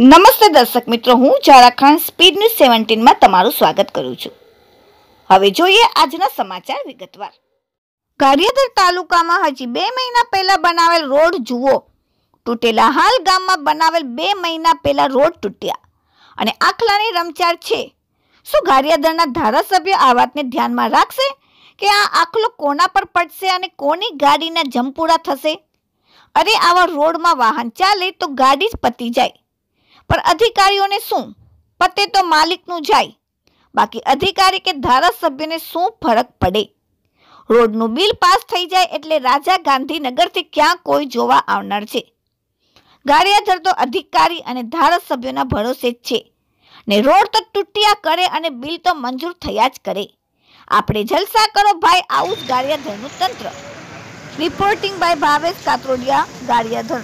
નમસ્તે દર્શક મિત્રો, હું ઝારાખંડ ખાન સ્પીડ ન્યૂઝ સેવન્ટીનમાં તમારું સ્વાગત કરું છું. હવે જોઈએ આજના સમાચાર વિગતવાર. ગારિયાદર તાલુકામાં હજી બે મહિના પહેલા બનાવેલ રોડ જુઓ. તૂટેલા હાલ ગામમાં બનાવેલ બે મહિના પહેલા રોડ તૂટ્યા અને આખલાની રમચાર છે. શું ગારિયાદરના ધારાસભ્ય આ વાતને ધ્યાનમાં રાખશે કે આ આખલો કોના પર પડશે અને કોની ગાડીના જમપુરા થશે? અરે આવા રોડમાં વાહન ચાલે તો ગાડી જ પતી જાય. પણ અધિકારીઓને શું? પતે તો માલિકનું જાય. બાકી અધિકારી કે ધારાસભ્યને શું ફરક પડે? રોડનું બિલ પાસ થઈ જાય એટલે રાજા ગાંધીનગરથી ક્યાં કોઈ જોવા આવનાર છે? ગારિયાધર તો અધિકારી અને ધારાસભ્યોના ભરોસે જ છે. ને રોડ તો તૂટ્યા કરે અને બિલ તો મંજૂર થયા જ કરે. આપણે જલસા કરો ભાઈ, આવું જ ગાડિયાધરનું તંત્ર. Reporting by Bhavesh Katrodiya Gadiyadhar